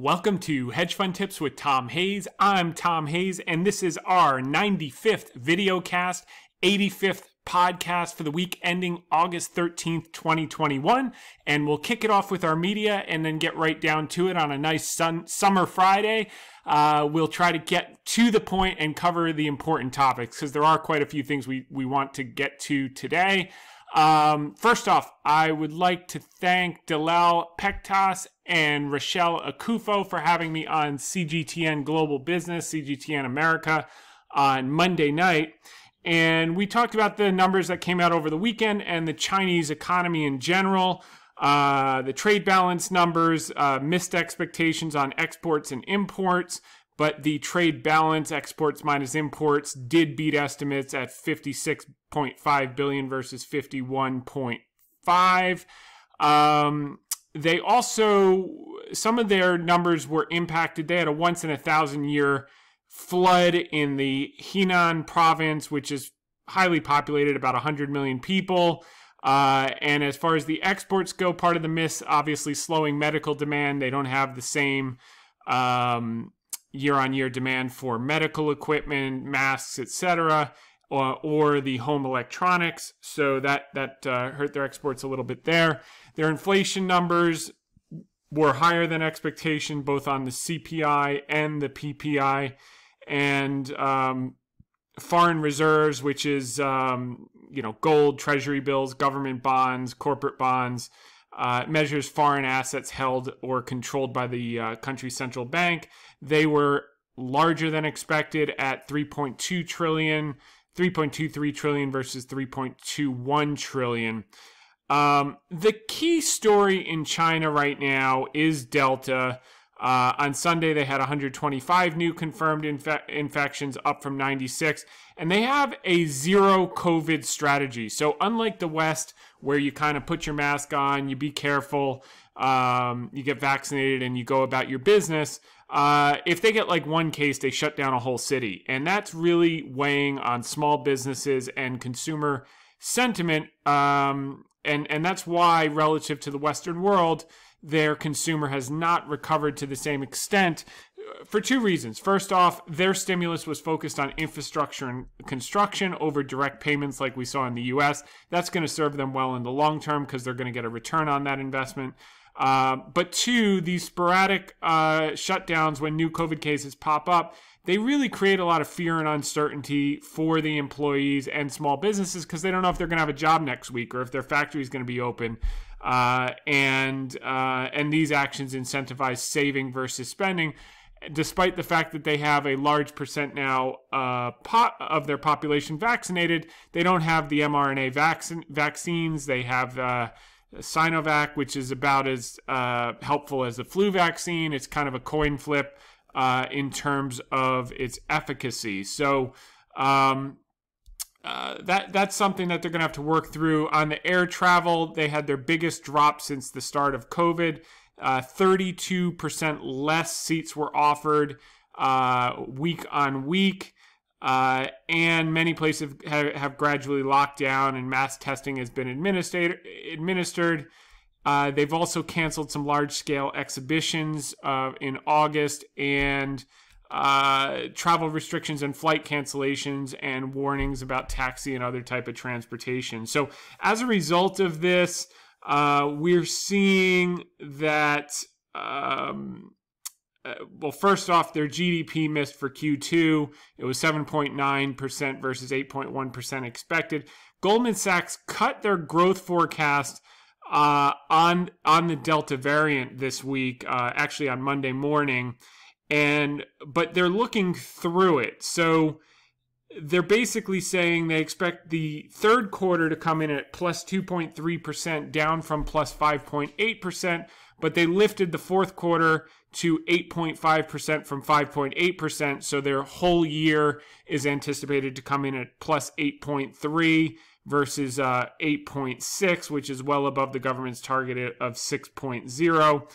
Welcome to Hedge Fund Tips with Tom Hayes. I'm Tom Hayes, and this is our 95th video cast, 85th podcast for the week ending August 13th, 2021. And we'll kick it off with our media and then get right down to it on a nice sun, summer Friday. Uh, we'll try to get to the point and cover the important topics because there are quite a few things we, we want to get to today. Um, first off, I would like to thank Dalal Pektas and Rachelle Akuffo for having me on CGTN Global Business, CGTN America on Monday night. And we talked about the numbers that came out over the weekend and the Chinese economy in general, uh, the trade balance numbers, uh, missed expectations on exports and imports, but the trade balance exports minus imports did beat estimates at 56.5 billion versus 51.5 um, they also some of their numbers were impacted. They had a once in a thousand year flood in the Henan province which is highly populated about 100 million people. Uh, and as far as the exports go part of the miss obviously slowing medical demand. They don't have the same um, year-on-year demand for medical equipment, masks, etc., or, or, the home electronics. So that that uh, hurt their exports a little bit there. Their inflation numbers were higher than expectation, both on the CPI and the PPI, and um, foreign reserves, which is um, you know gold, treasury bills, government bonds, corporate bonds. Uh, measures foreign assets held or controlled by the uh, country's central bank. They were larger than expected at 3.2 trillion, 3.23 trillion versus 3.21 trillion. Um, the key story in China right now is Delta. Uh, on Sunday, they had 125 new confirmed infe- infections, up from 96, and they have a zero COVID strategy. So, unlike the West, where you kind of put your mask on, you be careful, um, you get vaccinated, and you go about your business, uh, if they get like one case, they shut down a whole city. And that's really weighing on small businesses and consumer sentiment. Um, and, and that's why, relative to the Western world, their consumer has not recovered to the same extent uh, for two reasons. First off, their stimulus was focused on infrastructure and construction over direct payments like we saw in the US. That's going to serve them well in the long term because they're going to get a return on that investment. Uh, but two, these sporadic uh, shutdowns when new COVID cases pop up, they really create a lot of fear and uncertainty for the employees and small businesses because they don't know if they're going to have a job next week or if their factory is going to be open. Uh, and uh, and these actions incentivize saving versus spending, despite the fact that they have a large percent now uh, of their population vaccinated. They don't have the mRNA vaccine vaccines. They have uh, Sinovac, which is about as uh, helpful as the flu vaccine. It's kind of a coin flip uh, in terms of its efficacy. So. Um, uh, that that's something that they're going to have to work through on the air travel. They had their biggest drop since the start of COVID. Uh, 32% less seats were offered uh, week on week. Uh, and many places have, have, gradually locked down and mass testing has been administered. administered. Uh, they've also canceled some large scale exhibitions in August and uh, travel restrictions and flight cancellations and warnings about taxi and other type of transportation. So as a result of this, uh, we're seeing that. Um, uh, well, first off, their GDP missed for Q2. It was 7.9% versus 8.1% expected. Goldman Sachs cut their growth forecast uh, on on the Delta variant this week, uh, actually on Monday morning and but they're looking through it. So they're basically saying they expect the third quarter to come in at plus 2.3%, down from plus 5.8%, but they lifted the fourth quarter to 8.5% from 5.8%. So their whole year is anticipated to come in at plus 8.3 versus uh, 8.6, which is well above the government's target of 6.0.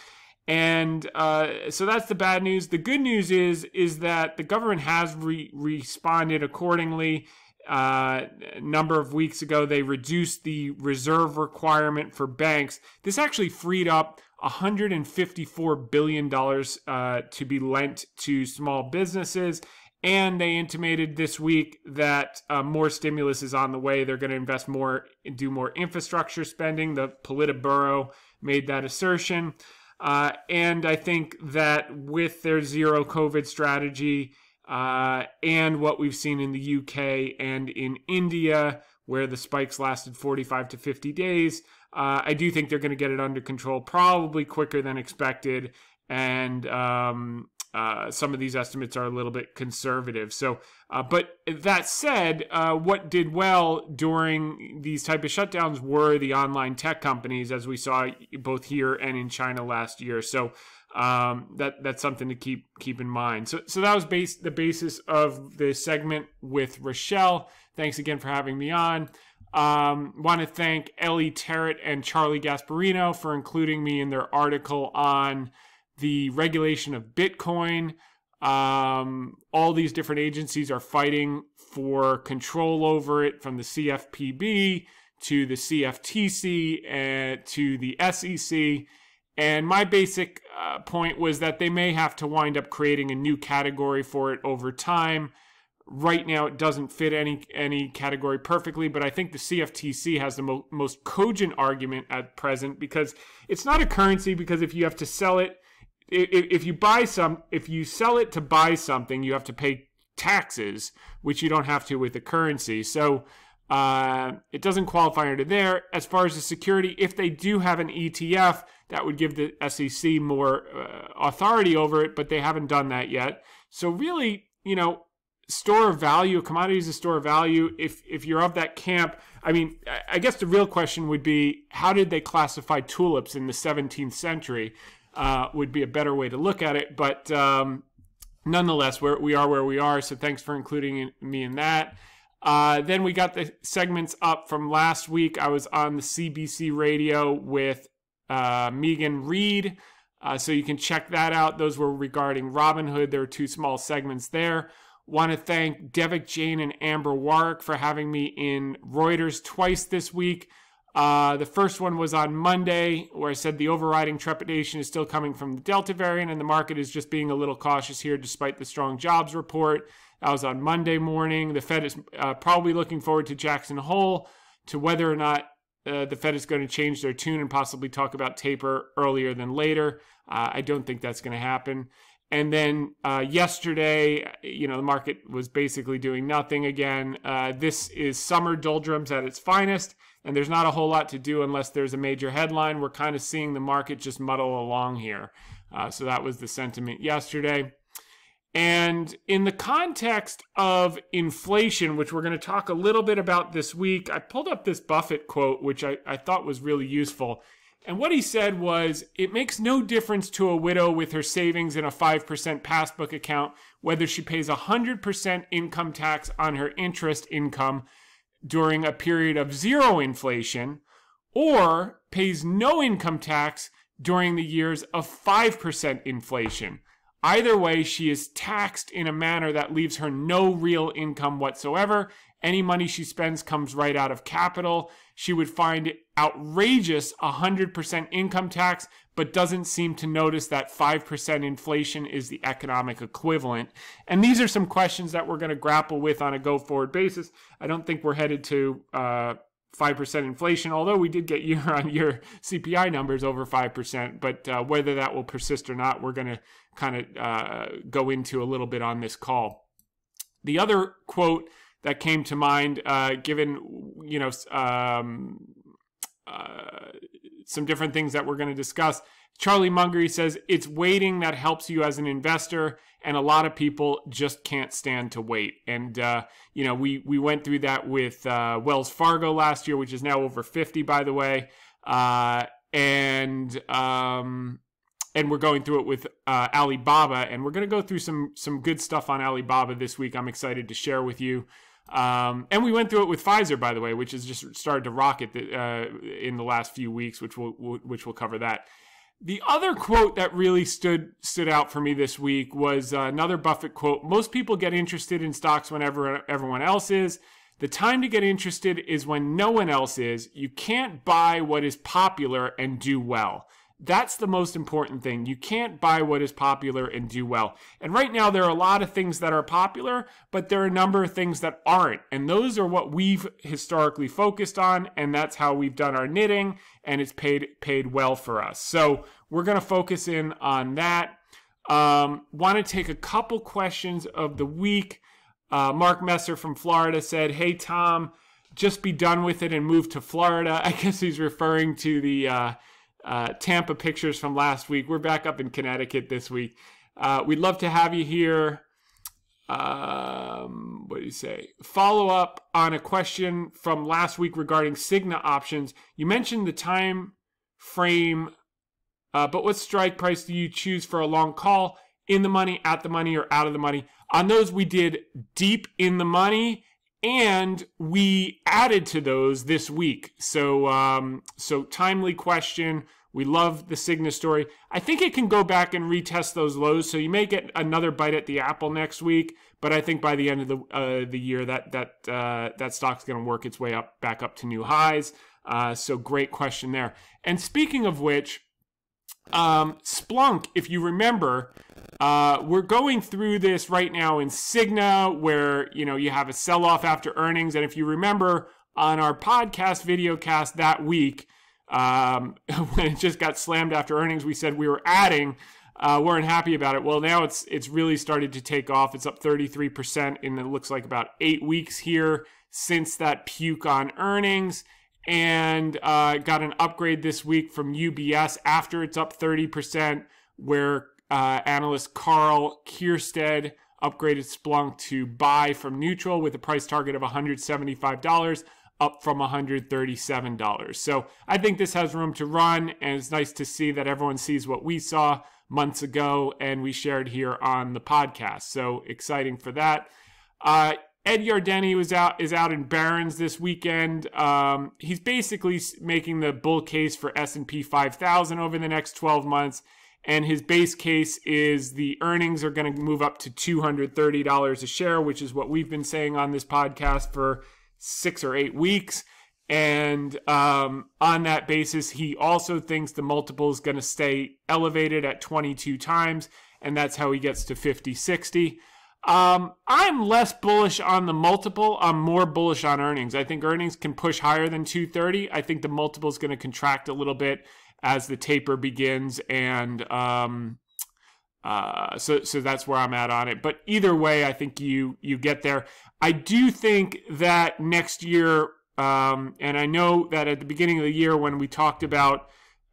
And uh, so that's the bad news. The good news is is that the government has re- responded accordingly. Uh, a number of weeks ago, they reduced the reserve requirement for banks. This actually freed up $154 billion uh, to be lent to small businesses. And they intimated this week that uh, more stimulus is on the way. They're going to invest more, and do more infrastructure spending. The Politburo made that assertion. Uh, and I think that with their zero COVID strategy uh, and what we've seen in the UK and in India, where the spikes lasted 45 to 50 days, uh, I do think they're going to get it under control probably quicker than expected. And um, uh, some of these estimates are a little bit conservative. So, uh, but that said, uh, what did well during these type of shutdowns were the online tech companies, as we saw both here and in China last year. So. Um, that that's something to keep keep in mind. So so that was base the basis of the segment with Rachelle. Thanks again for having me on. Um, Want to thank Ellie Terrett and Charlie Gasparino for including me in their article on the regulation of Bitcoin. Um, all these different agencies are fighting for control over it from the CFPB to the CFTC and uh, to the SEC. And my basic uh, point was that they may have to wind up creating a new category for it over time. Right now, it doesn't fit any any category perfectly, but I think the CFTC has the mo- most cogent argument at present because it's not a currency. Because if you have to sell it if, if you buy some, if you sell it to buy something, you have to pay taxes, which you don't have to with the currency. So uh, it doesn't qualify under there. As far as the security, if they do have an ETF, that would give the SEC more uh, authority over it, but they haven't done that yet. So really, you know, store of value, commodities a store of value. If if you're of that camp, I mean, I guess the real question would be, how did they classify tulips in the 17th century? Uh, would be a better way to look at it. But um, nonetheless, we're, we are where we are. So thanks for including me in that. Uh, then we got the segments up from last week. I was on the CBC radio with uh, Megan Reid. Uh, so you can check that out. Those were regarding Robinhood. There were two small segments there. Want to thank Devik Jain and Ambar Warrick for having me in Reuters twice this week. Uh, the first one was on Monday, where I said the overriding trepidation is still coming from the Delta variant, and the market is just being a little cautious here despite the strong jobs report. That was on Monday morning. The Fed is uh, probably looking forward to Jackson Hole to whether or not uh, the Fed is going to change their tune and possibly talk about taper earlier than later. Uh, I don't think that's going to happen. And then uh, yesterday, you know, the market was basically doing nothing again. Uh, this is summer doldrums at its finest and there's not a whole lot to do unless there's a major headline. We're kind of seeing the market just muddle along here. Uh, so that was the sentiment yesterday. And in the context of inflation, which we're going to talk a little bit about this week, I pulled up this Buffett quote, which I, I thought was really useful. And what he said was it makes no difference to a widow with her savings in a 5% passbook account whether she pays 100% income tax on her interest income during a period of zero inflation or pays no income tax during the years of 5% inflation. Either way, she is taxed in a manner that leaves her no real income whatsoever. Any money she spends comes right out of capital. She would find outrageous 100% income tax, but doesn't seem to notice that 5% inflation is the economic equivalent. And these are some questions that we're going to grapple with on a go forward basis. I don't think we're headed to uh, 5% inflation, although we did get year on year CPI numbers over 5%. But uh, whether that will persist or not, we're going to kind of uh, go into a little bit on this call. The other quote that came to mind, uh, given you know um, uh, some different things that we're going to discuss. Charlie Munger says it's waiting that helps you as an investor, and a lot of people just can't stand to wait. And uh, you know, we we went through that with uh, Wells Fargo last year, which is now over fifty, by the way, uh, and um, and we're going through it with uh, Alibaba, and we're going to go through some some good stuff on Alibaba this week. I'm excited to share with you. Um, and we went through it with Pfizer, by the way, which has just started to rocket the, uh, in the last few weeks, which will which will cover that. The other quote that really stood stood out for me this week was uh, another Buffett quote. Most people get interested in stocks whenever everyone else is. The time to get interested is when no one else is. You can't buy what is popular and do well. That's the most important thing. You can't buy what is popular and do well. And right now, there are a lot of things that are popular, but there are a number of things that aren't. And those are what we've historically focused on. And that's how we've done our knitting. And it's paid, paid well for us. So we're going to focus in on that. Um, Want to take a couple questions of the week. Uh, Mark Messer from Florida said, Hey, Tom, just be done with it and move to Florida. I guess he's referring to the. Uh, uh, Tampa pictures from last week. We're back up in Connecticut this week. Uh, we'd love to have you here. Um, what do you say? Follow up on a question from last week regarding Cigna options. You mentioned the time frame, uh, but what strike price do you choose for a long call? In the money, at the money, or out of the money? On those, we did deep in the money and we added to those this week. So, um, so timely question. We love the Cigna story. I think it can go back and retest those lows, so you may get another bite at the apple next week. But I think by the end of the uh, the year, that that uh, that stock's going to work its way up back up to new highs. Uh, so great question there. And speaking of which, um, Splunk, if you remember, uh, we're going through this right now in Cigna, where you know you have a sell-off after earnings, and if you remember on our podcast video cast that week, um, when it just got slammed after earnings, we said we were adding. Uh, weren't happy about it. Well, now it's it's really started to take off. It's up 33% in it looks like about eight weeks here since that puke on earnings and uh, got an upgrade this week from UBS after it's up 30%, where uh, analyst Karl Keirstead upgraded Splunk to buy from neutral with a price target of $175, up from $137. So I think this has room to run, and it's nice to see that everyone sees what we saw months ago and we shared here on the podcast. So exciting for that. Uh, Ed Yardeni was out is out in Barron's this weekend. Um, he's basically making the bull case for S and P 5000 over the next 12 months, and his base case is the earnings are going to move up to $230 a share, which is what we've been saying on this podcast for six or eight weeks. And um, on that basis, he also thinks the multiple is going to stay elevated at 22 times, and that's how he gets to 50 60. Um, I'm less bullish on the multiple. I'm more bullish on earnings. I think earnings can push higher than 230. I think the multiple is going to contract a little bit as the taper begins, and um, uh, so so that's where I'm at on it. But either way, I think you you get there. I do think that next year, um, and I know that at the beginning of the year when we talked about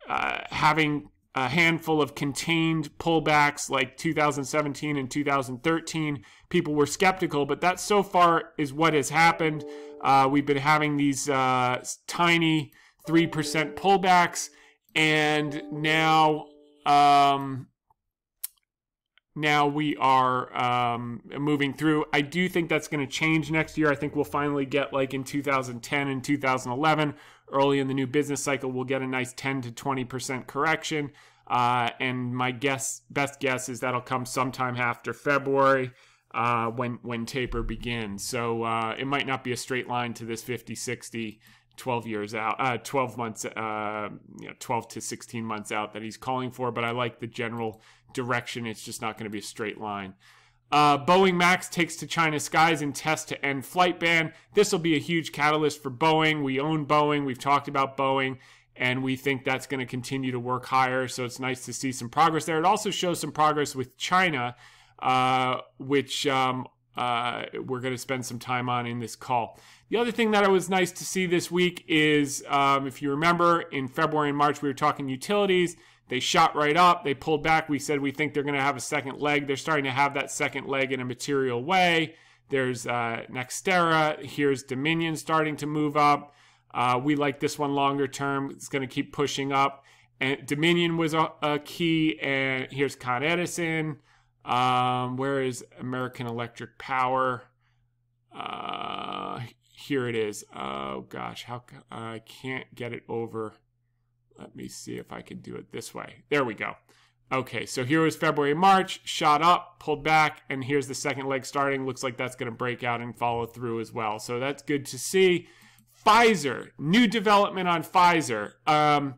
uh, having a handful of contained pullbacks like 2017 and 2013. People were skeptical, but that so far is what has happened. Uh, we've been having these uh, tiny 3% pullbacks, and now. Um, now we are um, moving through. I do think that's going to change next year. I think we'll finally get like in 2010 and 2011 early in the new business cycle, we'll get a nice 10 to 20% correction. Uh, and my guess, best guess is that'll come sometime after February uh, when when taper begins. So uh, it might not be a straight line to this 50, 60, 12 years out, uh, 12 months, uh, you know, 12 to 16 months out that he's calling for. But I like the general direction. It's just not going to be a straight line. Uh, Boeing Max takes to China skies in test to end flight ban. This will be a huge catalyst for Boeing. We own Boeing. We've talked about Boeing, and we think that's going to continue to work higher. So it's nice to see some progress there. It also shows some progress with China, uh, which um, uh, we're going to spend some time on in this call. The other thing that was nice to see this week is, um, if you remember, in February and March we were talking utilities. They shot right up. They pulled back. We said we think they're going to have a second leg. They're starting to have that second leg in a material way. There's uh, NextEra. Here's Dominion starting to move up. Uh, we like this one longer term. It's going to keep pushing up. And Dominion was a, a key. And here's Con Edison. Um, where is American Electric Power? Uh, here it is. Oh gosh, how I can't get it over. Let me see if I can do it this way. There we go. Okay, so here was February, March, shot up, pulled back, and here's the second leg starting. Looks like that's going to break out and follow through as well. So that's good to see. Pfizer, new development on Pfizer. Um,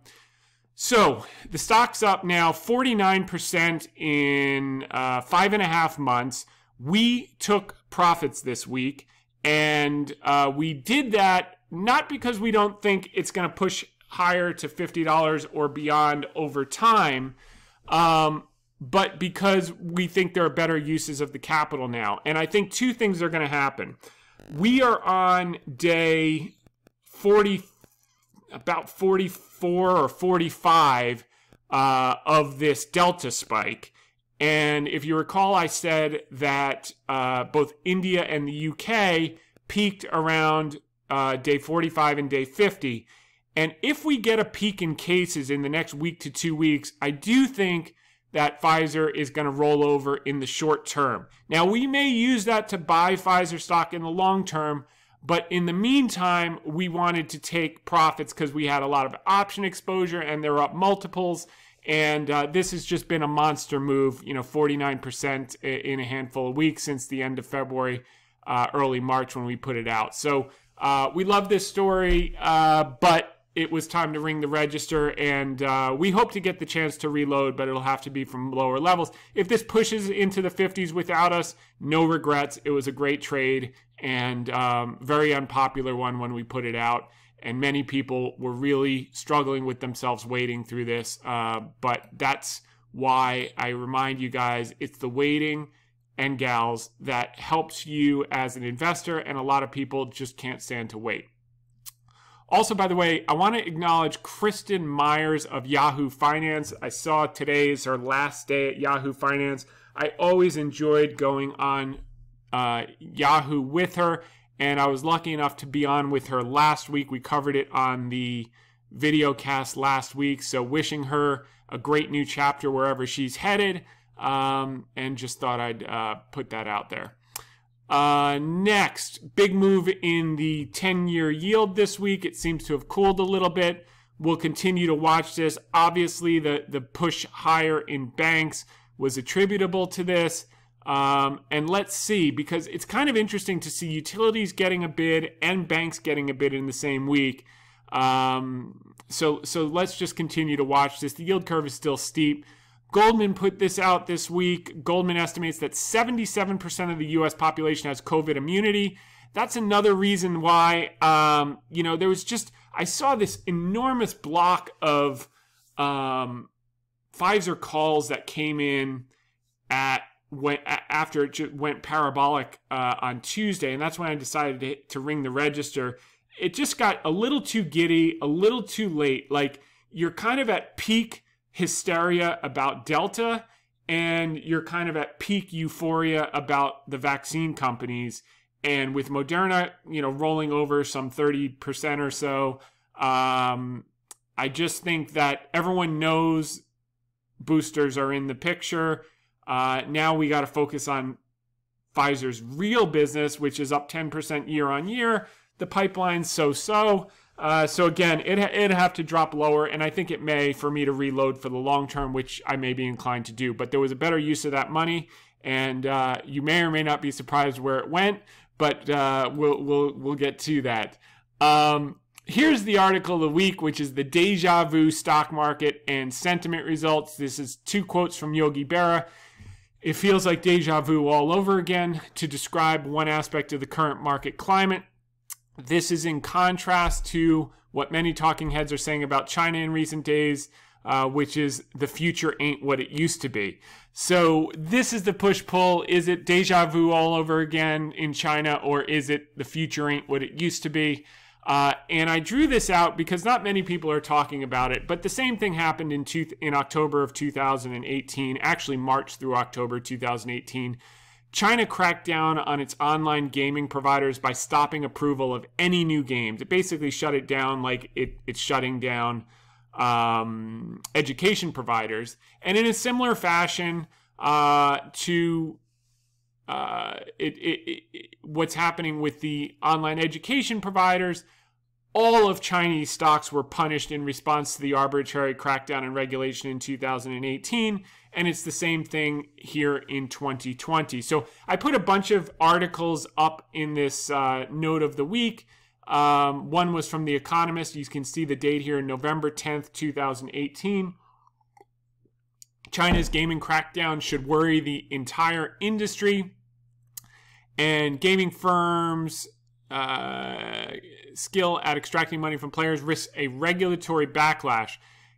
So the stock's up now 49% in uh, five and a half months. We took profits this week, and uh, we did that not because we don't think it's going to push higher to $50 or beyond over time, um, but because we think there are better uses of the capital now. And I think two things are going to happen. We are on day 40, about 44 or 45 uh, of this Delta spike. And if you recall, I said that uh, both India and the UK peaked around uh, day 45 and day 50. And if we get a peak in cases in the next week to two weeks, I do think that Pfizer is going to roll over in the short term. Now, we may use that to buy Pfizer stock in the long term, but in the meantime, we wanted to take profits because we had a lot of option exposure and they're up multiples. And uh, this has just been a monster move, you know, 49% in a handful of weeks since the end of February, uh, early March when we put it out. So uh, we love this story, uh, but it was time to ring the register, and uh, we hope to get the chance to reload, but it'll have to be from lower levels. If this pushes into the 50s without us, no regrets. It was a great trade and um, very unpopular one when we put it out. And many people were really struggling with themselves waiting through this. Uh, but that's why I remind you guys it's the waiting and gals that helps you as an investor, and a lot of people just can't stand to wait. Also, by the way, I want to acknowledge Kristin Myers of Yahoo Finance. I saw today is her last day at Yahoo Finance. I always enjoyed going on uh, Yahoo with her, and I was lucky enough to be on with her last week. We covered it on the video cast last week. So, wishing her a great new chapter wherever she's headed, um, and just thought I'd uh, put that out there. Uh, next, big move in the 10 year yield this week. It seems to have cooled a little bit. We'll continue to watch this. Obviously, the, the push higher in banks was attributable to this. Um, and let's see, because it's kind of interesting to see utilities getting a bid and banks getting a bid in the same week. Um, so, so let's just continue to watch this. The yield curve is still steep. Goldman put this out this week. Goldman estimates that 77% of the US population has COVID immunity. That's another reason why, um, you know, there was just, I saw this enormous block of um, Pfizer calls that came in at when after it went parabolic uh, on Tuesday, and that's when I decided to, to ring the register. It just got a little too giddy, a little too late. Like you're kind of at peak hysteria about Delta and you're kind of at peak euphoria about the vaccine companies. And with Moderna, you know, rolling over some 30% or so, um, I just think that everyone knows boosters are in the picture. Uh, now we got to focus on Pfizer's real business, which is up 10% year on year. The pipeline's so so. Uh, so again, it it'd have to drop lower, and I think it may for me to reload for the long term, which I may be inclined to do. But there was a better use of that money, and uh, you may or may not be surprised where it went, but uh, we'll we'll we'll get to that. Um, here's the article of the week, which is the deja vu stock market and sentiment results. This is two quotes from Yogi Berra. It feels like deja vu all over again to describe one aspect of the current market climate. This is in contrast to what many talking heads are saying about China in recent days, uh, which is the future ain't what it used to be. So this is the push pull. Is it deja vu all over again in China, or is it the future ain't what it used to be? Uh, and I drew this out because not many people are talking about it, but the same thing happened in, two, in October of 2018, actually March through October 2018 China cracked down on its online gaming providers by stopping approval of any new games. It basically shut it down like it, it's shutting down um, education providers. And in a similar fashion uh, to uh, it, it, it, what's happening with the online education providers, all of Chinese stocks were punished in response to the arbitrary crackdown and regulation in 2018 and it's the same thing here in 2020. So I put a bunch of articles up in this uh, note of the week Um, one was from The Economist. You can see the date here, November 10th, 2018. China's gaming crackdown should worry the entire industry. And gaming firms' uh, skill at extracting money from players risks a regulatory backlash.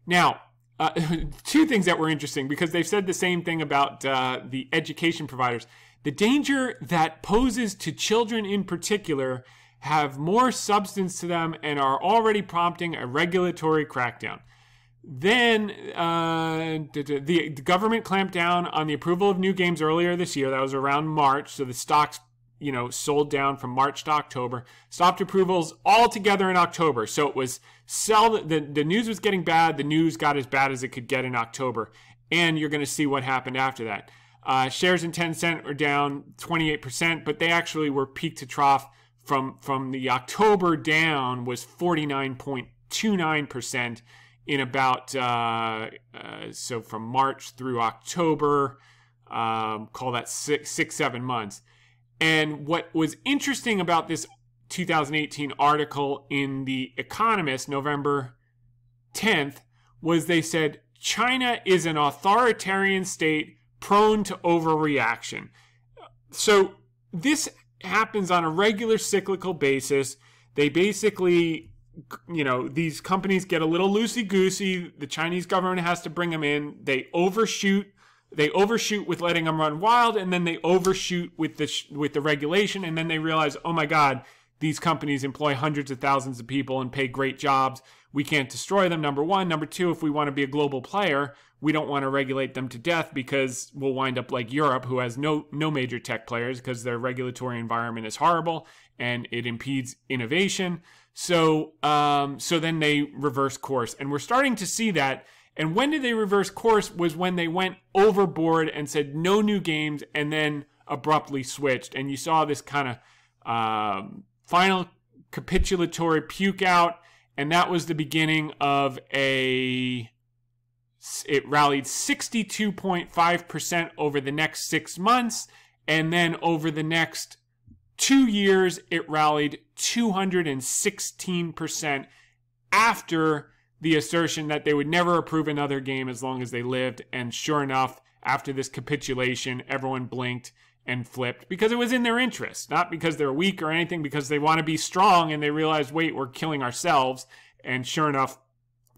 Now, uh, two things that were interesting because they've said the same thing about uh, the education providers. The danger that poses to children in particular have more substance to them and are already prompting a regulatory crackdown. Then uh, the, the, government clamped down on the approval of new games earlier this year. That was around March. So the stocks, you know, sold down from March to October. Stopped approvals altogether in October. So it was sell. The, the news was getting bad. The news got as bad as it could get in October. And you're going to see what happened after that. Uh, shares in Tencent are down 28%, but they actually were peak to trough from from the October down was 49.29% in about uh, uh, so from March through October, um, call that six six seven months. And what was interesting about this 2018 article in the Economist, November 10th, was they said China is an authoritarian state prone to overreaction. So this happens on a regular cyclical basis. They basically, you know, these companies get a little loosey goosey. The Chinese government has to bring them in. They overshoot. They overshoot with letting them run wild, and then they overshoot with the sh- with the regulation, and then they realize, oh my God, these companies employ hundreds of thousands of people and pay great jobs. We can't destroy them. Number one. Number two, if we want to be a global player, we don't want to regulate them to death because we'll wind up like Europe, who has no no major tech players because their regulatory environment is horrible and it impedes innovation. So um, so then they reverse course, and we're starting to see that. And when did they reverse course? Was when they went overboard and said no new games, and then abruptly switched. And you saw this kind of um, final capitulatory puke out, and that was the beginning of a it rallied 62.5% over the next six months. And then over the next two years, it rallied 216% after the assertion that they would never approve another game as long as they lived. And sure enough, after this capitulation, everyone blinked and flipped because it was in their interest, not because they're weak or anything, because they want to be strong and they realize, wait, we're killing ourselves. And sure enough,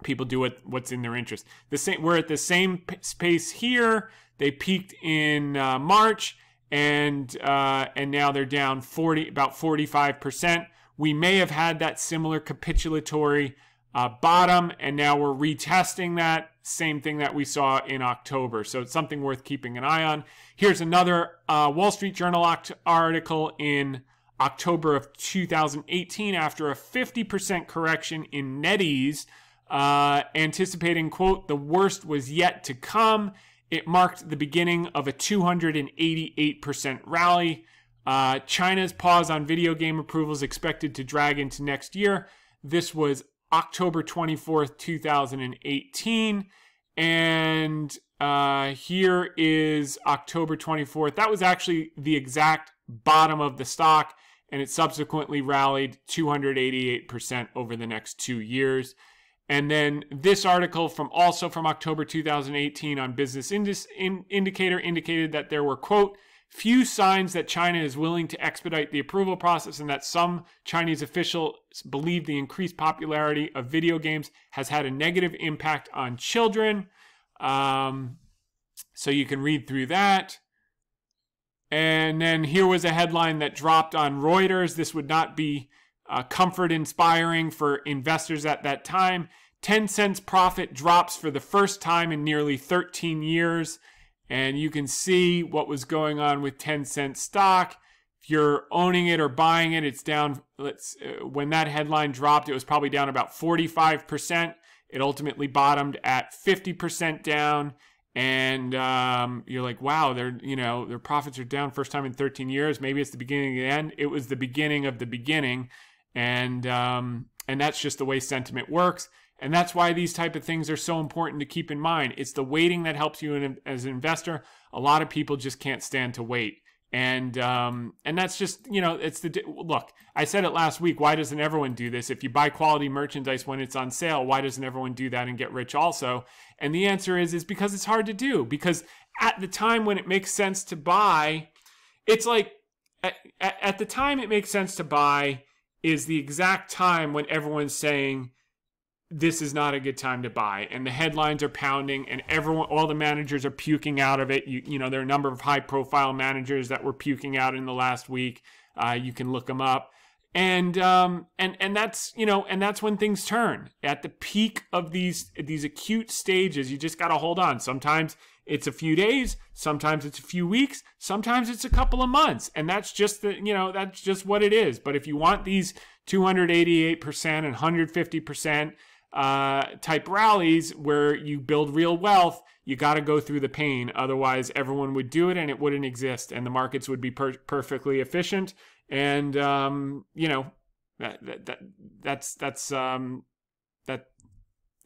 people do what, what's in their interest. The same, we're at the same space here. They peaked in uh, March, and uh, and now they're down 40, about 45 percent. We may have had that similar capitulatory uh, bottom, and now we're retesting that same thing that we saw in October. So it's something worth keeping an eye on. Here's another uh, Wall Street Journal article in October of 2018 after a 50% correction in NetEase uh, anticipating, quote, the worst was yet to come. It marked the beginning of a 288% rally. Uh, China's pause on video game approvals expected to drag into next year. This was October 24th, 2018. And uh, here is October 24th. That was actually the exact bottom of the stock, and it subsequently rallied 288% over the next two years. And then this article from also from October 2018 on Business Indus, in, Indicator indicated that there were, quote, few signs that China is willing to expedite the approval process and that some Chinese officials believe the increased popularity of video games has had a negative impact on children. Um, so you can read through that. And then here was a headline that dropped on Reuters. This would not be uh, comfort inspiring for investors at that time. Tencent's profit drops for the first time in nearly 13 years. And you can see what was going on with Tencent stock. If you're owning it or buying it, it's down. Let's uh, when that headline dropped, it was probably down about 45%. It ultimately bottomed at 50% down. And um, you're like, wow, they're you know their profits are down first time in 13 years. Maybe it's the beginning of the end. It was the beginning of the beginning and um, and that's just the way sentiment works and that's why these type of things are so important to keep in mind it's the waiting that helps you as an investor a lot of people just can't stand to wait And um, and that's just you know it's the look. I said it last week. Why doesn't everyone do this? If you buy quality merchandise when it's on sale, why doesn't everyone do that and get rich also? And the answer is is because it's hard to do. Because at the time when it makes sense to buy, it's like at, at the time it makes sense to buy is the exact time when everyone's saying this is not a good time to buy. And the headlines are pounding and everyone all the managers are puking out of it. You, you know there are a number of high profile managers that were puking out in the last week. Uh, you can look them up. And um, and and that's you know and that's when things turn. At the peak of these these acute stages you just got to hold on. Sometimes it's a few days sometimes it's a few weeks sometimes it's a couple of months. And that's just the you know that's just what it is. But if you want these 288% and 150% uh, type rallies where you build real wealth, you got to go through the pain. Otherwise, everyone would do it and it wouldn't exist, and the markets would be per- perfectly efficient. And um, you know, that, that, that that's that's um, that.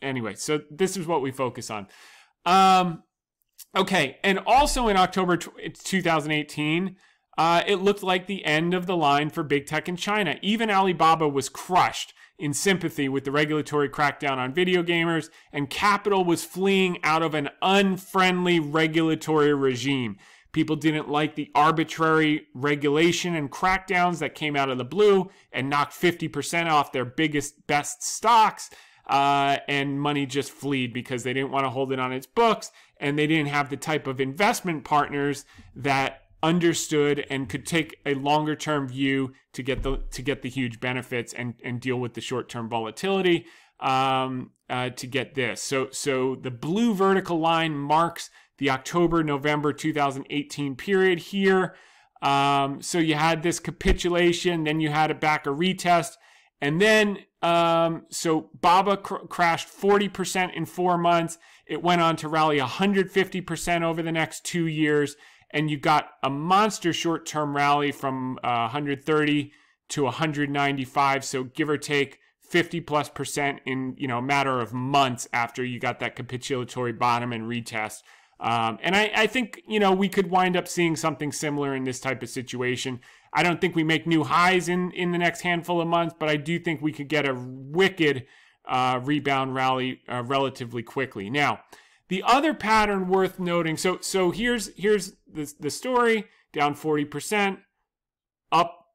Anyway, so this is what we focus on. Um, okay, and also in October 2018. Uh, it looked like the end of the line for big tech in China. Even Alibaba was crushed in sympathy with the regulatory crackdown on video gamers, and capital was fleeing out of an unfriendly regulatory regime. People didn't like the arbitrary regulation and crackdowns that came out of the blue and knocked 50% off their biggest, best stocks. Uh, and money just fled because they didn't want to hold it on its books and they didn't have the type of investment partners that understood and could take a longer term view to get the to get the huge benefits and and deal with the short term volatility um, uh, to get this. So so the blue vertical line marks the October November 2018 period here. Um, so you had this capitulation, then you had a back a retest, and then um, so Baba cr- crashed 40% in four months. It went on to rally 150% over the next two years and you got a monster short term rally from uh, 130 to 195. So give or take 50 plus percent in you know a matter of months after you got that capitulatory bottom and retest. Um, and I, I think you know we could wind up seeing something similar in this type of situation. I don't think we make new highs in in the next handful of months, but I do think we could get a wicked uh, rebound rally uh, relatively quickly. Now, the other pattern worth noting, so so here's here's the, the story, down 40%, up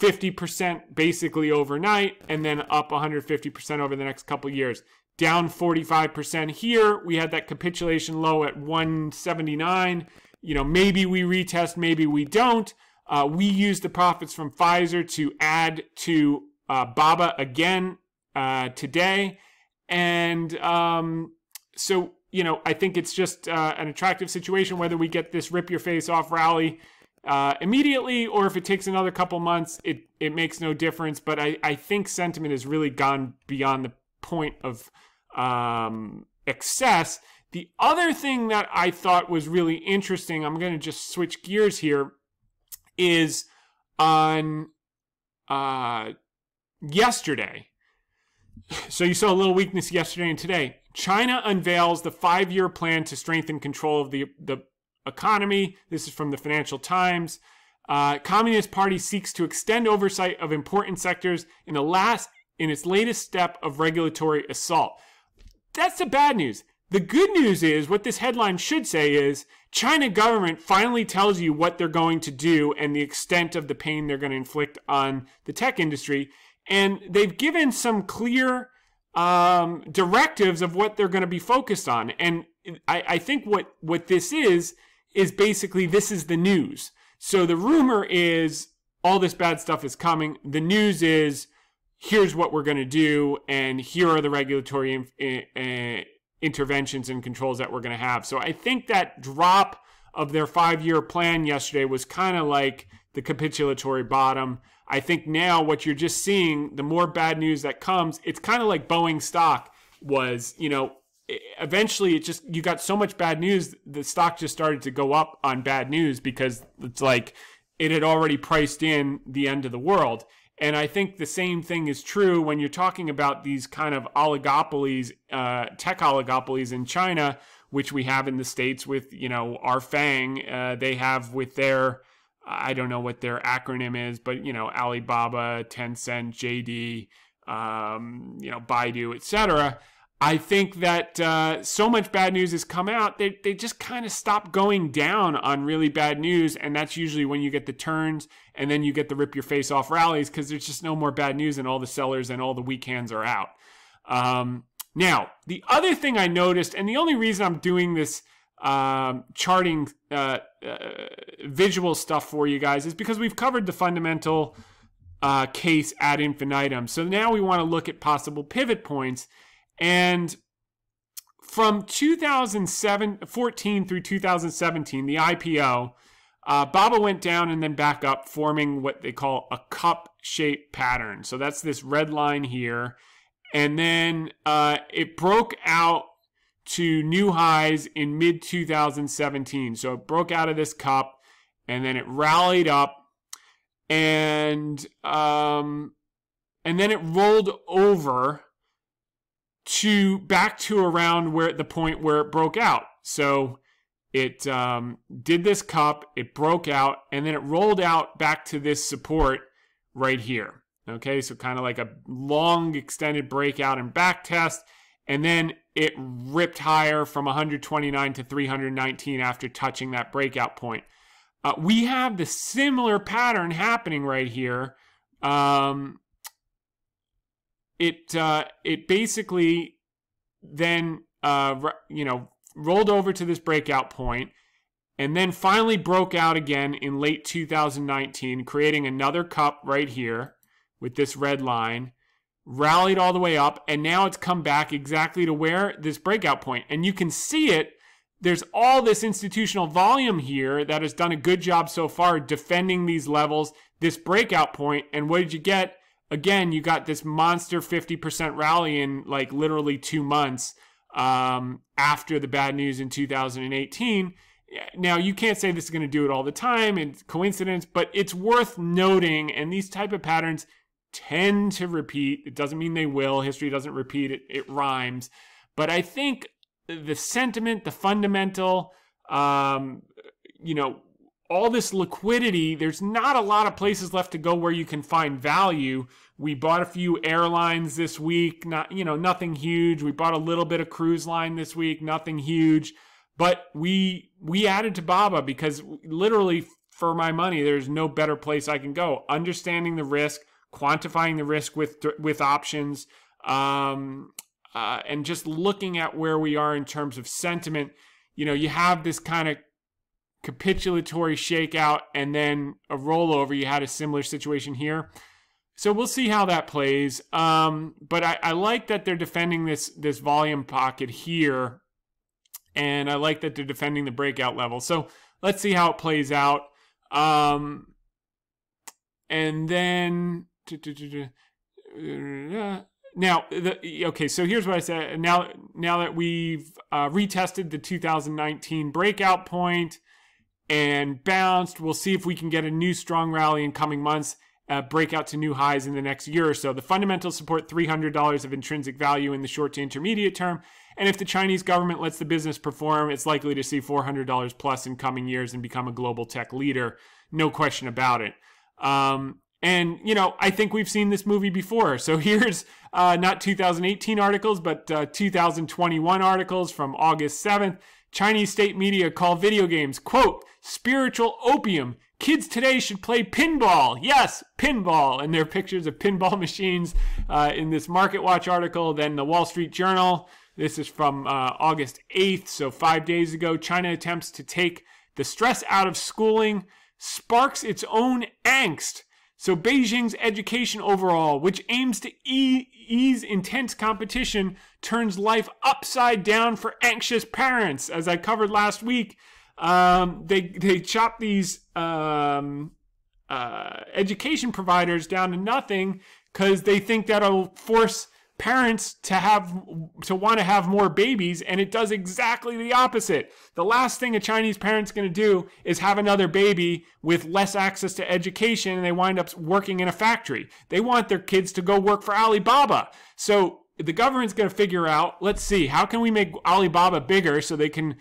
50% basically overnight, and then up 150% over the next couple years. Down 45% here. We had that capitulation low at 179. You know, maybe we retest, maybe we don't. Uh, we use the profits from Pfizer to add to uh, BABA again uh, today. And um, so you know, I think it's just uh, an attractive situation whether we get this rip your face off rally uh, immediately or if it takes another couple months, it, it makes no difference. But I, I think sentiment has really gone beyond the point of um, excess. The other thing that I thought was really interesting, I'm going to just switch gears here, is on uh, yesterday. So you saw a little weakness yesterday and today. China unveils the five year plan to strengthen control of the, the economy. This is from the Financial Times. Uh, Communist Party seeks to extend oversight of important sectors in the last in its latest step of regulatory assault. That's the bad news. The good news is what this headline should say is China government finally tells you what they're going to do and the extent of the pain they're going to inflict on the tech industry. And they've given some clear um, directives of what they're going to be focused on. And I, I think what what this is is basically this is the news. So the rumor is all this bad stuff is coming. The news is here's what we're going to do, and here are the regulatory uh, interventions and controls that we're going to have. So I think that drop of their five year plan yesterday was kind of like the capitulatory bottom. I think now what you're just seeing, the more bad news that comes, it's kind of like Boeing stock was, you know, eventually it just, you got so much bad news, the stock just started to go up on bad news because it's like it had already priced in the end of the world. And I think the same thing is true when you're talking about these kind of oligopolies, uh, tech oligopolies in China, which we have in the states with you know our Fang. Uh, they have with their I don't know what their acronym is, but you know Alibaba, Tencent, JD, um, you know Baidu, etc. I think that uh, so much bad news has come out, they, they just kind of stop going down on really bad news. And that's usually when you get the turns and then you get the rip your face off rallies because there's just no more bad news and all the sellers and all the weak hands are out. Um, now, the other thing I noticed, and the only reason I'm doing this um, charting uh, uh, visual stuff for you guys is because we've covered the fundamental uh, case ad infinitum. So now we want to look at possible pivot points. And from 2014 through 2017, the IPO, uh, Baba went down and then back up, forming what they call a cup shaped pattern. So that's this red line here. And then uh, it broke out to new highs in mid 2017. So it broke out of this cup and then it rallied up and um, and then it rolled over to back to around where the point where it broke out. So it um, did this cup, it broke out, and then it rolled out back to this support right here. Okay, so kind of like a long extended breakout and back test, and then it ripped higher from 129 to 319 after touching that breakout point. Uh, we have the similar pattern happening right here. Um, it uh, it basically then uh, you know rolled over to this breakout point and then finally broke out again in late 2019 creating another cup right here with this red line rallied all the way up and now it's come back exactly to where this breakout point and you can see it there's all this institutional volume here that has done a good job so far defending these levels this breakout point. and what did you get again, you got this monster 50% rally in like literally two months um, after the bad news in 2018. Now, you can't say this is going to do it all the time and coincidence, but it's worth noting. And these type of patterns tend to repeat. It doesn't mean they will. History doesn't repeat it, it rhymes. But I think the sentiment, the fundamental, um, you know, all this liquidity, there's not a lot of places left to go where you can find value. We bought a few airlines this week, not you know, nothing huge. We bought a little bit of cruise line this week, nothing huge. But we we added to Baba because literally for my money, there's no better place I can go. Understanding the risk, quantifying the risk with with options, um, uh, and just looking at where we are in terms of sentiment. You know, you have this kind of capitulatory shakeout and then a rollover. You had a similar situation here. So we'll see how that plays. Um, but I, I, like that they're defending this this volume pocket here, and I like that they're defending the breakout level. So let's see how it plays out. Um, and then now the, okay, so here's what I said. Now now that we've uh, retested the 2019 breakout point and bounced. We'll see if we can get a new strong rally in coming months, uh, break out to new highs in the next year or so. The fundamentals support $300 of intrinsic value in the short to intermediate term. And if the Chinese government lets the business perform, it's likely to see $400 plus in coming years and become a global tech leader. No question about it. Um, and, you know, I think we've seen this movie before. So here's uh, not 2018 articles, but uh, 2021 articles from August 7th. Chinese state media call video games, quote, spiritual opium. Kids today should play pinball. Yes, pinball. And there are pictures of pinball machines uh, in this Market Watch article. Then the Wall Street Journal. This is from uh, August 8th, so five days ago. China attempts to take the stress out of schooling, sparks its own angst so Beijing's education overall, which aims to e- ease intense competition, turns life upside down for anxious parents. As I covered last week, um, they they chop these um, uh, education providers down to nothing because they think that'll force parents to have to want to have more babies and it does exactly the opposite the last thing a chinese parent's going to do is have another baby with less access to education and they wind up working in a factory they want their kids to go work for alibaba so the government's going to figure out let's see, how can we make Alibaba bigger so they can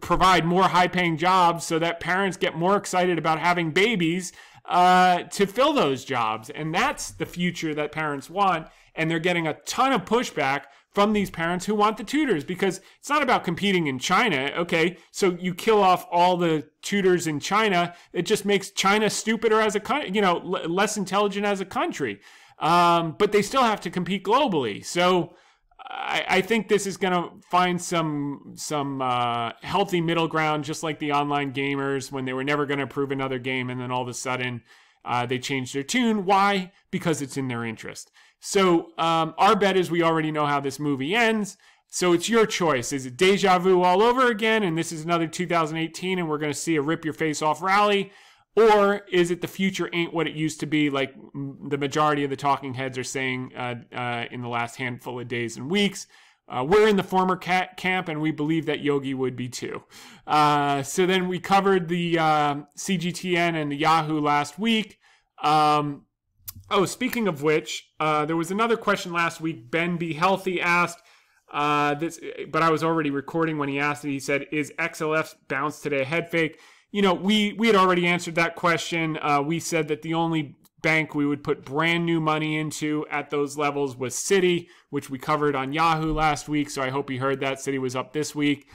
provide more high paying jobs so that parents get more excited about having babies uh, to fill those jobs? And that's the future that parents want. And they're getting a ton of pushback from these parents who want the tutors because it's not about competing in China. Okay, so you kill off all the tutors in China. It just makes China stupider as a country, you know, less intelligent as a country. Um, but they still have to compete globally. So I, I think this is going to find some some uh, healthy middle ground, just like the online gamers when they were never going to approve another game, and then all of a sudden uh, they changed their tune. Why? Because it's in their interest. So um, our bet is we already know how this movie ends. So it's your choice. Is it deja vu all over again, and this is another 2018, and we're going to see a rip your face off rally? Or is it the future ain't what it used to be, like the majority of the talking heads are saying uh, uh, in the last handful of days and weeks? Uh, we're in the former camp, and we believe that Yogi would be too. Uh, so then we covered the uh, CGTN and the Yahoo last week. Um, Oh, speaking of which, uh, there was another question last week. Ben Be Healthy asked uh, this, but I was already recording when he asked it. He said, "Is XLF's bounce today a head fake?" You know, we we had already answered that question. Uh, we said that the only bank we would put brand new money into at those levels was Citi, which we covered on Yahoo last week. So I hope you heard that Citi was up this week.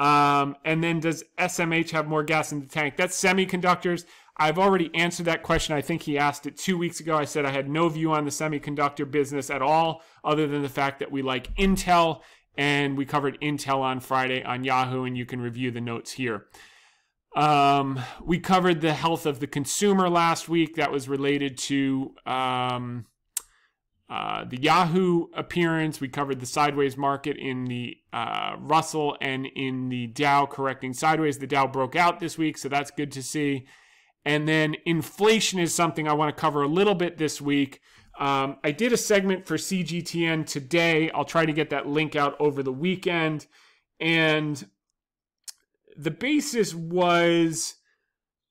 Um, and then does SMH have more gas in the tank? That's semiconductors. I've already answered that question. I think he asked it two weeks ago. I said I had no view on the semiconductor business at all, other than the fact that we like Intel, and we covered Intel on Friday on Yahoo, and you can review the notes here. Um, we covered the health of the consumer last week. That was related to um, uh, the Yahoo appearance. We covered the sideways market in the uh, Russell and in the Dow correcting sideways. The Dow broke out this week, so that's good to see. And then inflation is something I want to cover a little bit this week. Um, I did a segment for CGTN today. I'll try to get that link out over the weekend. And the basis was,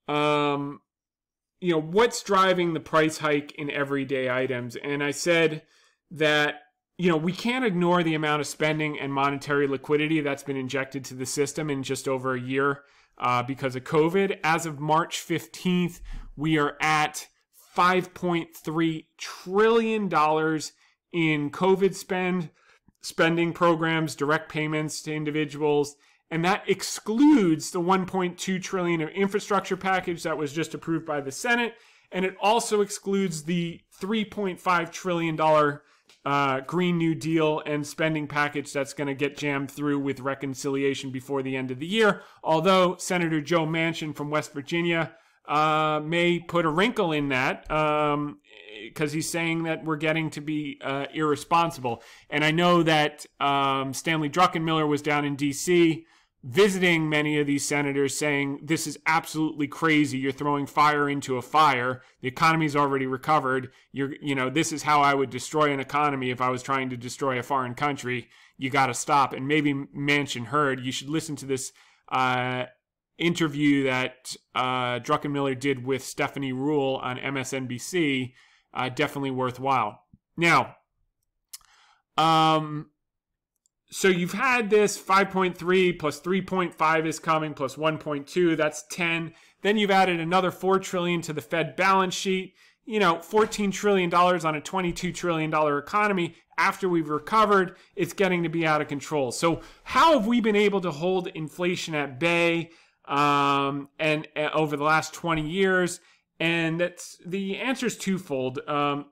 um, you know, what's driving the price hike in everyday items. And I said that, you know, we can't ignore the amount of spending and monetary liquidity that's been injected to the system in just over a year uh, because of COVID. As of March 15th, we are at $5.3 trillion in COVID spend, spending programs, direct payments to individuals. And that excludes the 1.2 trillion of infrastructure package that was just approved by the Senate. And it also excludes the 3.5 trillion dollar uh, Green New Deal and spending package that's going to get jammed through with reconciliation before the end of the year. Although Senator Joe Manchin from West Virginia uh, may put a wrinkle in that because um, he's saying that we're getting to be uh, irresponsible. And I know that um, Stanley Druckenmiller was down in D.C visiting many of these senators saying this is absolutely crazy. You're throwing fire into a fire. The economy's already recovered. You're you know this is how i would destroy an economy if i was trying to destroy a foreign country. You got to stop. And maybe Manchin heard you should listen to this uh, interview that uh, Druckenmiller did with Stephanie Ruhle on MSNBC uh, definitely worthwhile. Now um so you've had this 5.3 plus 3.5 is coming plus 1.2 that's 10 then you've added another 4 trillion to the fed balance sheet. You know 14 trillion dollars on a 22 trillion dollar economy after we've recovered it's getting to be out of control. So how have we been able to hold inflation at bay um, and uh, over the last 20 years? And that's the answer is twofold. Um,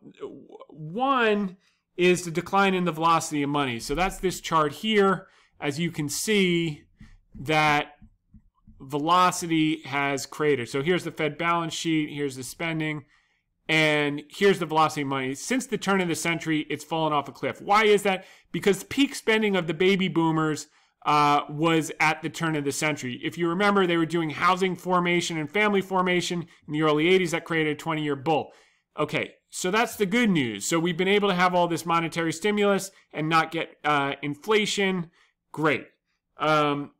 one is the decline in the velocity of money. So that's this chart here. As you can see that velocity has cratered. So here's the Fed balance sheet, here's the spending, and here's the velocity of money. Since the turn of the century, it's fallen off a cliff. Why is that? Because peak spending of the baby boomers uh, was at the turn of the century. If you remember, they were doing housing formation and family formation in the early 80s that created a 20 year bull. Okay, so that's the good news. So we've been able to have all this monetary stimulus and not get uh, inflation. Great. Um,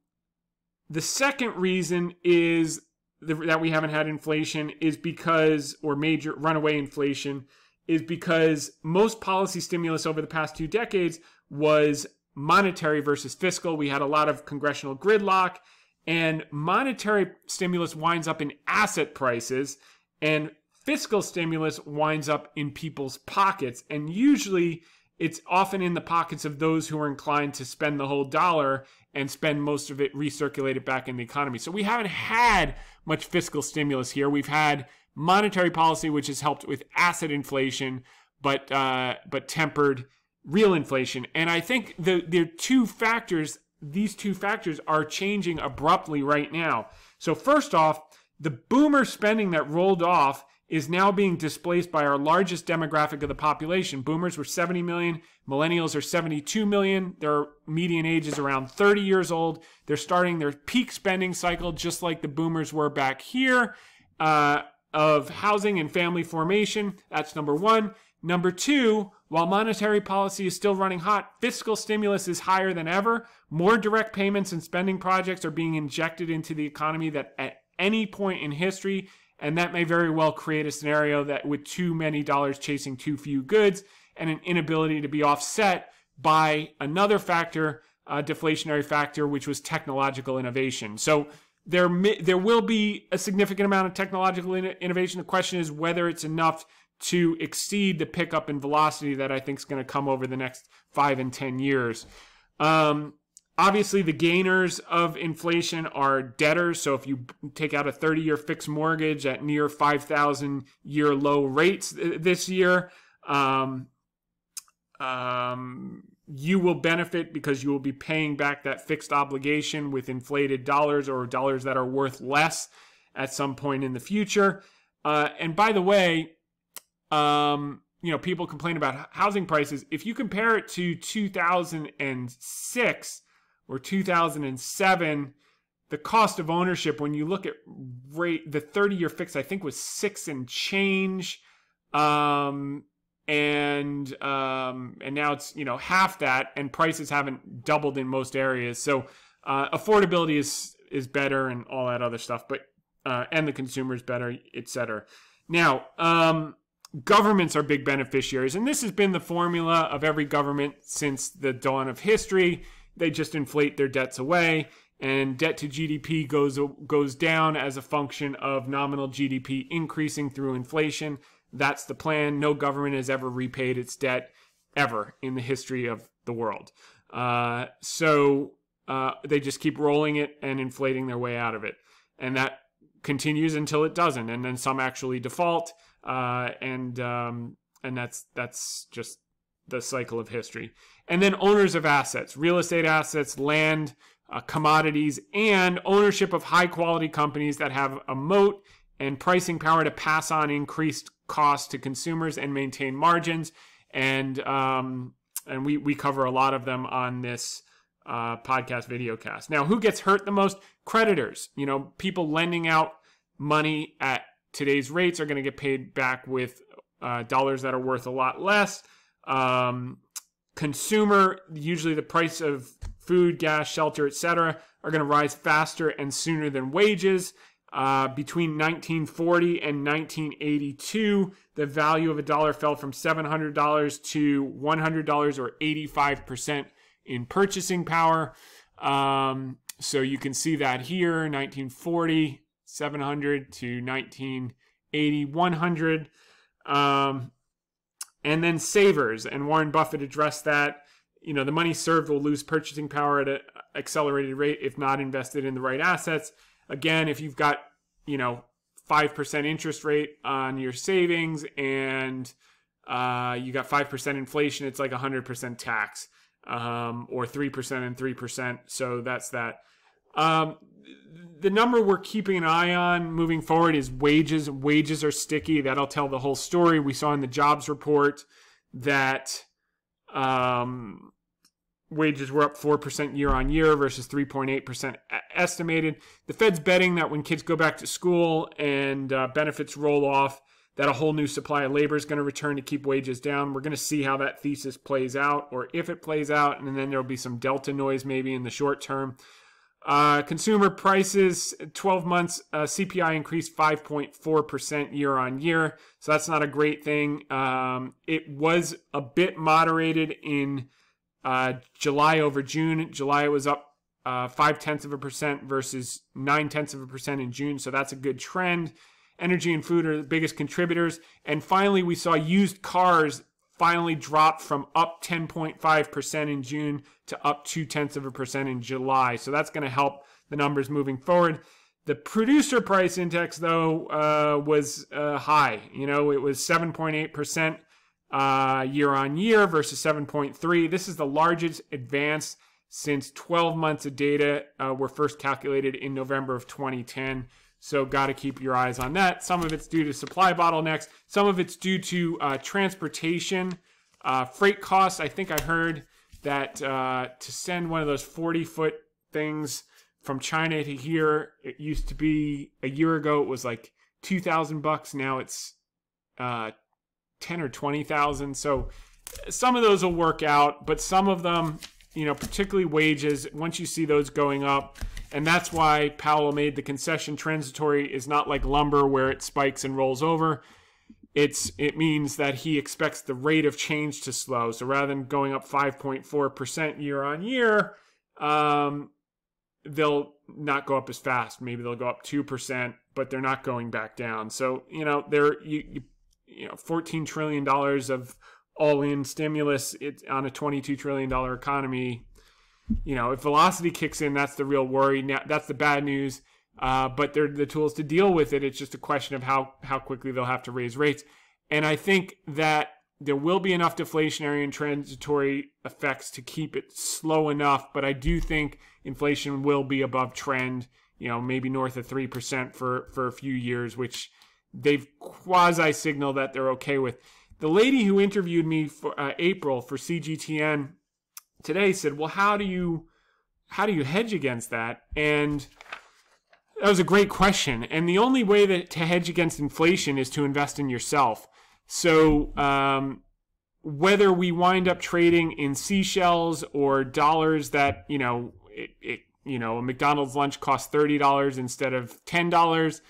the second reason is the, that we haven't had inflation is because, or major runaway inflation, is because most policy stimulus over the past two decades was monetary versus fiscal. We had a lot of congressional gridlock, and monetary stimulus winds up in asset prices, and fiscal stimulus winds up in people's pockets. And usually, it's often in the pockets of those who are inclined to spend the whole dollar and spend most of it recirculated back in the economy. So we haven't had much fiscal stimulus here. We've had monetary policy, which has helped with asset inflation, but uh, but tempered real inflation. And I think the the two factors, these two factors are changing abruptly right now. So first off, the boomer spending that rolled off is now being displaced by our largest demographic of the population. Boomers were 70 million, millennials are 72 million. Their median age is around 30 years old. They're starting their peak spending cycle just like the boomers were back here uh, of housing and family formation. That's number one. Number two, while monetary policy is still running hot, fiscal stimulus is higher than ever. More direct payments and spending projects are being injected into the economy that at any point in history and that may very well create a scenario that with too many dollars chasing too few goods and an inability to be offset by another factor, a deflationary factor, which was technological innovation. So there, there will be a significant amount of technological innovation. The question is whether it's enough to exceed the pickup in velocity that I think is going to come over the next five and 10 years. Um, Obviously, the gainers of inflation are debtors. So if you take out a 30 year fixed mortgage at near 5,000 year low rates this year, um, um, you will benefit because you will be paying back that fixed obligation with inflated dollars or dollars that are worth less at some point in the future. Uh, and by the way, um, you know, people complain about housing prices. If you compare it to 2006, or 2007 the cost of ownership when you look at rate the 30 year fix i think was six and change. Um, and um, and now it's you know half that and prices haven't doubled in most areas. So uh, affordability is is better and all that other stuff but uh, and the consumers better etc now um, governments are big beneficiaries and this has been the formula of every government since the dawn of history they just inflate their debts away and debt to GDP goes goes down as a function of nominal GDP increasing through inflation. That's the plan. No government has ever repaid its debt ever in the history of the world. Uh, so uh, they just keep rolling it and inflating their way out of it, and that continues until it doesn't, and then some actually default, uh, and um, and that's that's just the cycle of history. And then owners of assets, real estate assets, land, uh, commodities, and ownership of high quality companies that have a moat and pricing power to pass on increased costs to consumers and maintain margins. And um, and we we cover a lot of them on this uh, podcast video cast. Now, who gets hurt the most? Creditors. You know, people lending out money at today's rates are going to get paid back with uh, dollars that are worth a lot less. Um, consumer, usually the price of food, gas, shelter, etc., are going to rise faster and sooner than wages. Uh, between 1940 and 1982, the value of a dollar fell from $700 to $100 or 85% in purchasing power. Um, so you can see that here 1940, 700 to 1980, 100. Um, and then savers. And Warren Buffett addressed that. You know, the money served will lose purchasing power at an accelerated rate if not invested in the right assets. Again, if you've got, you know, 5% interest rate on your savings and uh, you got 5% inflation, it's like 100% tax um, or 3% and 3%. So that's that. Um, the number we're keeping an eye on moving forward is wages. Wages are sticky. That'll tell the whole story. We saw in the jobs report that um, wages were up 4% year on year versus 3.8% estimated. The Fed's betting that when kids go back to school and uh, benefits roll off, that a whole new supply of labor is going to return to keep wages down. We're going to see how that thesis plays out or if it plays out, and then there'll be some delta noise maybe in the short term. Uh, consumer prices, 12 months uh, CPI increased 5.4% year on year. So that's not a great thing. Um, it was a bit moderated in uh, July over June. July was up uh, five tenths of a percent versus nine tenths of a percent in June. So that's a good trend. Energy and food are the biggest contributors. And finally, we saw used cars finally dropped from up 10.5% in June to up two tenths of a percent in July. So that's going to help the numbers moving forward. The producer price index, though, uh, was uh, high. You know, it was 7.8% uh, year on year versus 7.3. This is the largest advance since 12 months of data uh, were first calculated in November of 2010. So, got to keep your eyes on that. Some of it's due to supply bottlenecks, some of it's due to uh, transportation, uh, freight costs. I think I heard that uh, to send one of those 40 foot things from China to here, it used to be a year ago, it was like 2,000 bucks. Now it's uh, 10 or 20,000. So, some of those will work out, but some of them, you know, particularly wages, once you see those going up, and that's why Powell made the concession transitory is not like lumber where it spikes and rolls over. It's it means that he expects the rate of change to slow. So rather than going up 5.4% year on year, um, they'll not go up as fast. Maybe they'll go up 2%, but they're not going back down. So, you know, they're you, you, you know, 14 trillion dollars of all-in stimulus on a 22 trillion dollar economy you know, if velocity kicks in, that's the real worry. Now, that's the bad news. Uh, but they're the tools to deal with it. It's just a question of how how quickly they'll have to raise rates. And I think that there will be enough deflationary and transitory effects to keep it slow enough. But I do think inflation will be above trend. You know, maybe north of three percent for for a few years, which they've quasi signaled that they're okay with. The lady who interviewed me for uh, April for CGTN today said, "Well, how do you how do you hedge against that?" And that was a great question. And the only way that to hedge against inflation is to invest in yourself. So um, whether we wind up trading in seashells or dollars that you know it, it you know a McDonald's lunch costs thirty dollars instead of ten dollars.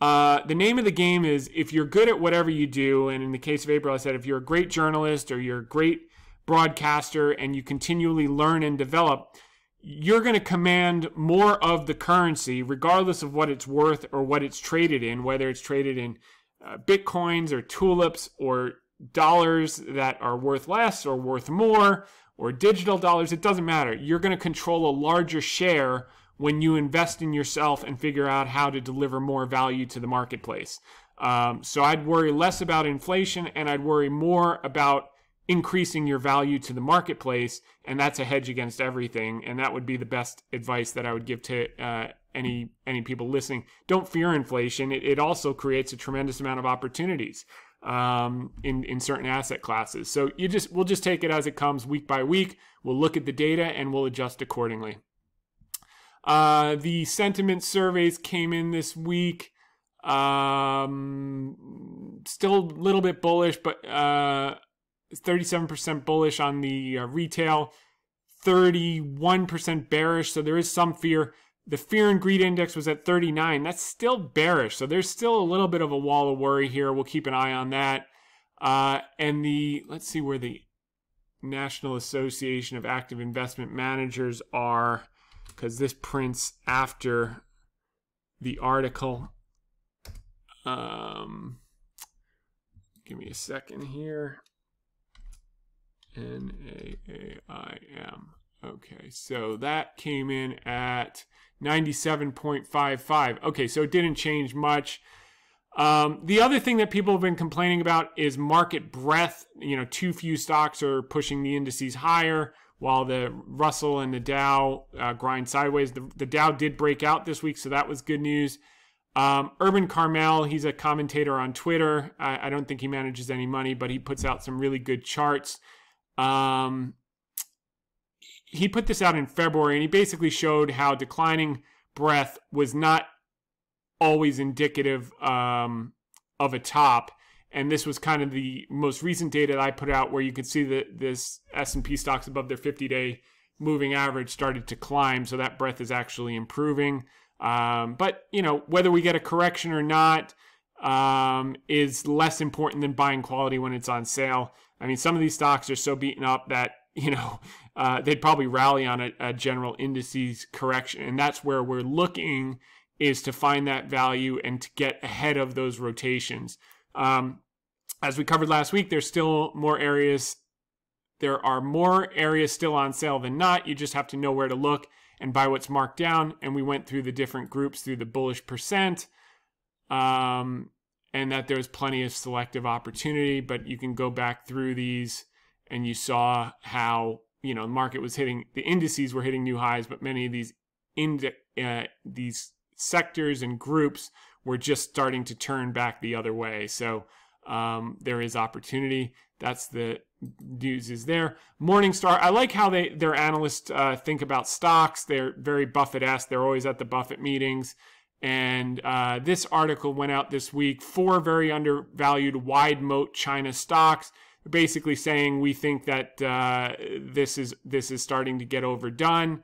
Uh, the name of the game is if you're good at whatever you do, and in the case of April, I said if you're a great journalist or you're a great broadcaster and you continually learn and develop, you're going to command more of the currency, regardless of what it's worth or what it's traded in, whether it's traded in uh, bitcoins or tulips or dollars that are worth less or worth more or digital dollars. It doesn't matter. You're going to control a larger share when you invest in yourself and figure out how to deliver more value to the marketplace. Um, so I'd worry less about inflation and I'd worry more about increasing your value to the marketplace and that's a hedge against everything and that would be the best advice that i would give to uh, any any people listening. Don't fear inflation. It, it also creates a tremendous amount of opportunities um, in in certain asset classes. So you just we'll just take it as it comes week by week. We'll look at the data and we'll adjust accordingly uh, the sentiment surveys came in this week um, still a little bit bullish but uh, 37% bullish on the uh, retail, 31% bearish. So there is some fear. The fear and greed index was at 39. That's still bearish. So there's still a little bit of a wall of worry here. We'll keep an eye on that. Uh, and the, let's see where the National Association of Active Investment Managers are, because this prints after the article. Um, give me a second here. N A A I M. Okay, so that came in at 97.55. Okay, so it didn't change much. Um, the other thing that people have been complaining about is market breadth. You know, too few stocks are pushing the indices higher while the Russell and the Dow uh, grind sideways. The, the, Dow did break out this week, so that was good news. Um, Urban Carmel, he's a commentator on Twitter. I, I don't think he manages any money, but he puts out some really good charts. Um, he put this out in February and he basically showed how declining breadth was not always indicative um, of a top. And this was kind of the most recent data that I put out where you could see that this S&P stocks above their 50-day moving average started to climb. So that breadth is actually improving. Um, but, you know, whether we get a correction or not um, is less important than buying quality when it's on sale. I mean, some of these stocks are so beaten up that, you know, uh, they'd probably rally on a, a general indices correction. And that's where we're looking is to find that value and to get ahead of those rotations. Um, as we covered last week, there's still more areas. There are more areas still on sale than not. You just have to know where to look and buy what's marked down. And we went through the different groups through the bullish percent, um, and that there's plenty of selective opportunity. But you can go back through these, and you saw how you know the market was hitting the indices were hitting new highs, but many of these ind- uh, these sectors and groups were just starting to turn back the other way. So um, there is opportunity. That's the news is there. Morningstar. I like how they their analysts uh, think about stocks. They're very Buffett-esque. They're always at the Buffett meetings. And uh, this article went out this week. Four very undervalued wide moat China stocks. Basically saying we think that uh, this is this is starting to get overdone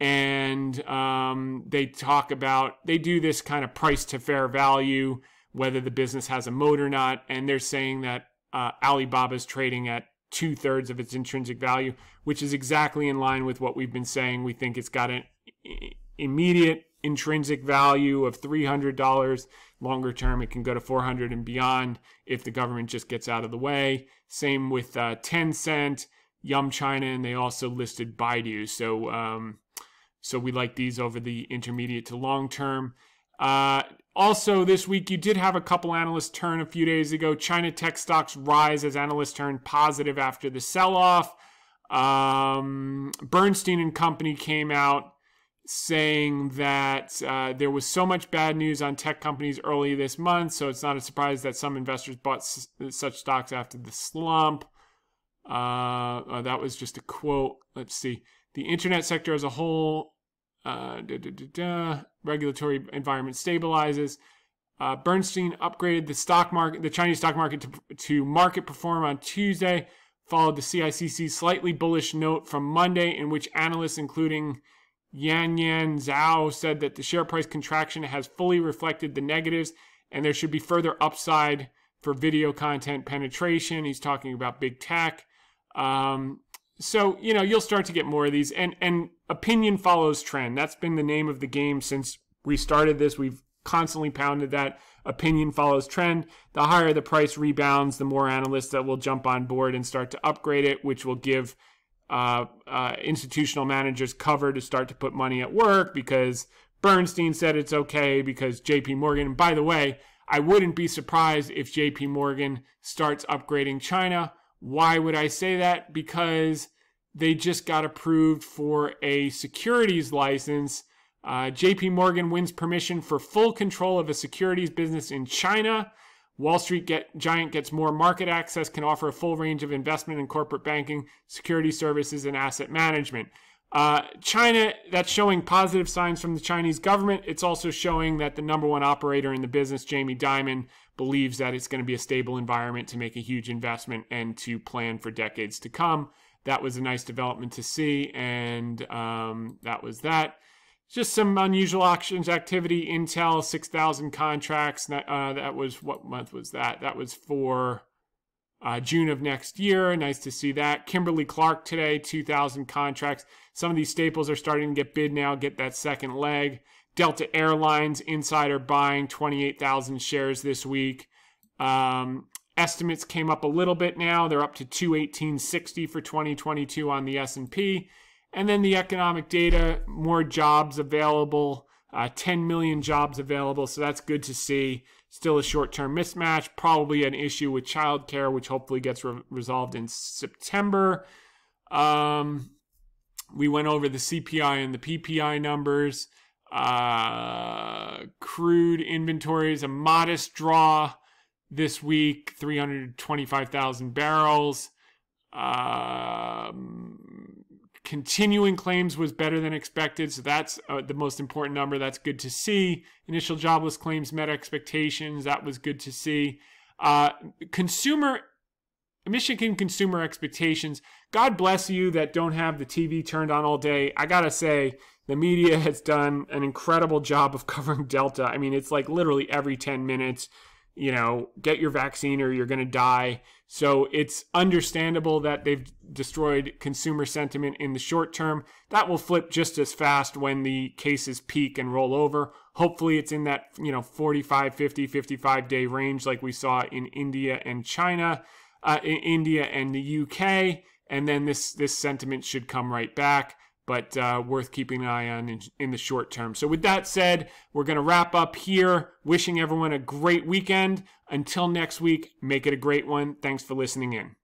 and um, they talk about they do this kind of price to fair value whether the business has a moat or not. And they're saying that uh, alibaba is trading at two-thirds of its intrinsic value which is exactly in line with what we've been saying. We think it's got an immediate intrinsic value of $300 longer term it can go to 400 and beyond if the government just gets out of the way. Same with uh, tencent yum china and they also listed baidu. So um, so we like these over the intermediate to long term. Uh, also, this week you did have a couple analysts turn a few days ago. China tech stocks rise as analysts turn positive after the sell off. Um, Bernstein and Company came out saying that uh, there was so much bad news on tech companies early this month, so it's not a surprise that some investors bought such stocks after the slump. Uh, uh, that was just a quote. Let's see the internet sector as a whole, uh, da, da, da, regulatory environment stabilizes. Uh, Bernstein upgraded the stock market, the Chinese stock market, to, to market perform on Tuesday. Followed the CICC's slightly bullish note from Monday, in which analysts, including Yan Yan Zhao, said that the share price contraction has fully reflected the negatives, and there should be further upside for video content penetration. He's talking about big tech. Um, so you know you'll start to get more of these and and opinion follows trend. That's been the name of the game since we started this. We've constantly pounded that opinion follows trend. The higher the price rebounds the more analysts that will jump on board and start to upgrade it which will give uh, uh, institutional managers cover to start to put money at work because bernstein said it's okay because jp morgan and by the way i wouldn't be surprised if jp morgan starts upgrading china why would I say that? Because they just got approved for a securities license. Uh, JP Morgan wins permission for full control of a securities business in China. Wall Street get, giant gets more market access, can offer a full range of investment and corporate banking, security services, and asset management. Uh, China, that's showing positive signs from the Chinese government. It's also showing that the number one operator in the business, Jamie Dimon, believes that it's going to be a stable environment to make a huge investment and to plan for decades to come. That was a nice development to see, and um, that was that. Just some unusual options activity. Intel, 6,000 contracts. Uh, that was, what month was that? That was for uh, June of next year. Nice to see that. Kimberly Clark today, 2,000 contracts. Some of these staples are starting to get bid now, get that second leg. Delta Airlines insider buying 28,000 shares this week. Um, estimates came up a little bit now. They're up to 218.60 for 2022 on the S&P. And then the economic data, more jobs available, uh, 10 million jobs available. So that's good to see. Still a short term mismatch, probably an issue with childcare, which hopefully gets re- resolved in September. Um, we went over the CPI and the PPI numbers. Uh, crude inventories, a modest draw this week, 325,000 barrels. Um, continuing claims was better than expected, so that's uh, the most important number. That's good to see. Initial jobless claims met expectations. That was good to see. Uh, consumer Michigan consumer expectations. God bless you that don't have the TV turned on all day. I gotta say, the media has done an incredible job of covering Delta. I mean, it's like literally every 10 minutes, you know, get your vaccine or you're gonna die. So it's understandable that they've destroyed consumer sentiment in the short term. That will flip just as fast when the cases peak and roll over. Hopefully it's in that, you know, 45, 50, 55 day range like we saw in India and China, uh, in India and the UK. And then this, this sentiment should come right back but uh, worth keeping an eye on in, in, the short term. So, with that said, we're going to wrap up here. Wishing everyone a great weekend. Until next week, make it a great one. Thanks for listening in.